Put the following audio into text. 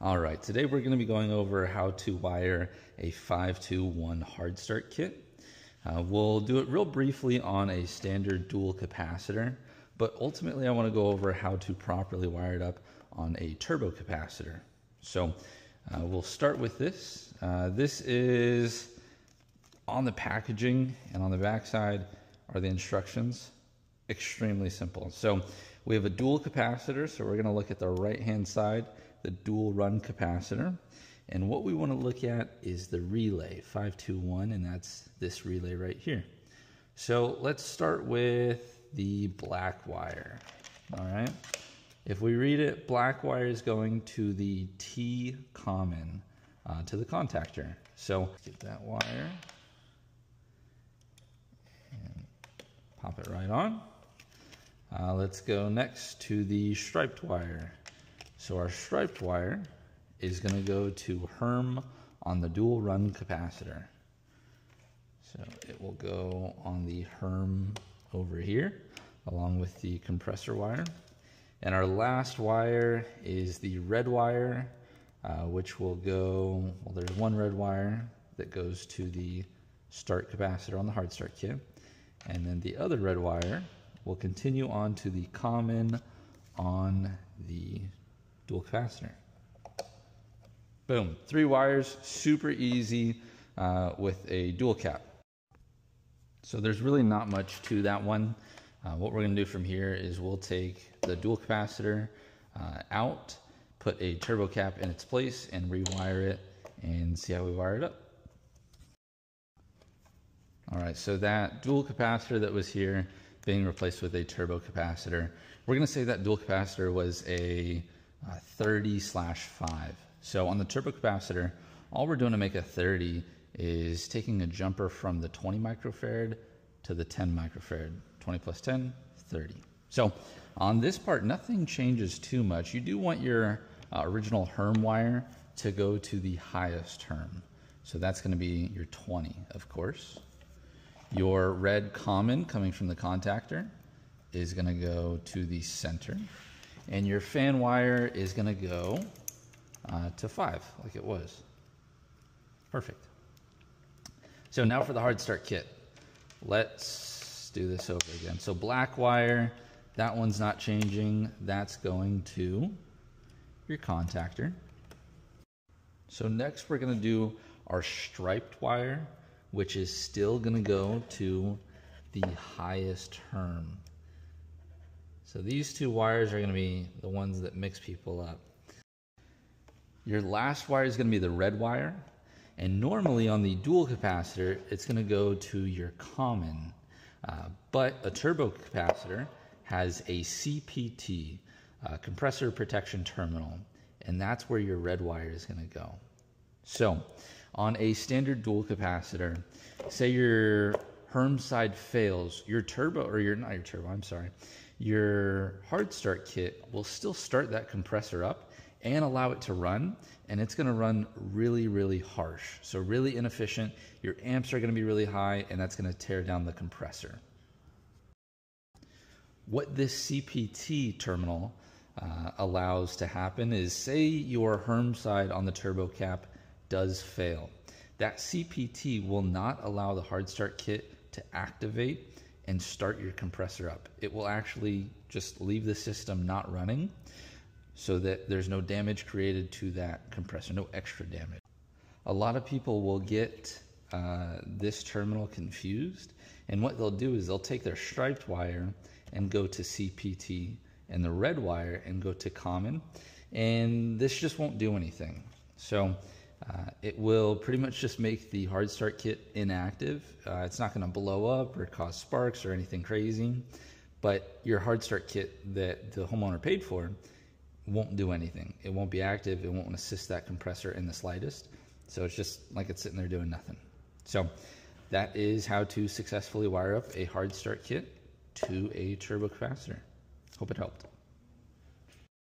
All right, today we're going to be going over how to wire a 521 hard start kit. Uh, we'll do it real briefly on a standard dual capacitor, but ultimately I want to go over how to properly wire it up on a turbo capacitor. So uh, we'll start with this. Uh, this is on the packaging and on the backside are the instructions. Extremely simple. So we have a dual capacitor, so we're going to look at the right hand side the dual run capacitor. And what we want to look at is the relay 521, and that's this relay right here. So let's start with the black wire. All right. If we read it, black wire is going to the T common uh, to the contactor. So get that wire and pop it right on. Uh, let's go next to the striped wire. So our striped wire is going to go to Herm on the dual run capacitor. So it will go on the Herm over here along with the compressor wire. And our last wire is the red wire, uh, which will go, well, there's one red wire that goes to the start capacitor on the hard start kit. And then the other red wire will continue on to the common on the dual capacitor. Boom, three wires, super easy uh, with a dual cap. So there's really not much to that one. Uh, what we're gonna do from here is we'll take the dual capacitor uh, out, put a turbo cap in its place and rewire it and see how we wire it up. All right, so that dual capacitor that was here being replaced with a turbo capacitor. We're gonna say that dual capacitor was a uh, 30 slash 5. So on the turbo capacitor, all we're doing to make a 30 is taking a jumper from the 20 microfarad to the 10 microfarad. 20 plus 10, 30. So on this part, nothing changes too much. You do want your uh, original Herm wire to go to the highest Herm. So that's going to be your 20, of course. Your red common coming from the contactor is going to go to the center. And your fan wire is going to go uh, to 5, like it was. Perfect. So now for the hard start kit. Let's do this over again. So black wire, that one's not changing. That's going to your contactor. So next we're to do our striped wire, which is still to go to the highest Herm. So these two wires are going to be the ones that mix people up. Your last wire is going to be the red wire. And normally on the dual capacitor, it's going to go to your common. Uh, but a turbo capacitor has a CPT, uh, compressor protection terminal, and that's where your red wire is going to go. So on a standard dual capacitor, say your Herm side fails, your turbo, or your, not your turbo, I'm sorry, your hard start kit will still start that compressor up and allow it to run and it's going to run really really harsh. So really inefficient your amps are going to be really high and that's going to tear down the compressor. What this cpt terminal uh, allows to happen is say your herm side on the turbo cap does fail. That cpt will not allow the hard start kit to activate and start your compressor up. It will actually just leave the system not running so that there's no damage created to that compressor, no extra damage. A lot of people will get uh, this terminal confused, and what they'll do is they'll take their striped wire and go to CPT, and the red wire and go to common, and this just won't do anything. So uh, it will pretty much just make the hard start kit inactive. Uh, it's not going to blow up or cause sparks or anything crazy, but your hard start kit that the homeowner paid for won't do anything. It won't be active. It won't assist that compressor in the slightest. So it's just like it's sitting there doing nothing. So that is how to successfully wire up a hard start kit to a turbo capacitor. Hope it helped.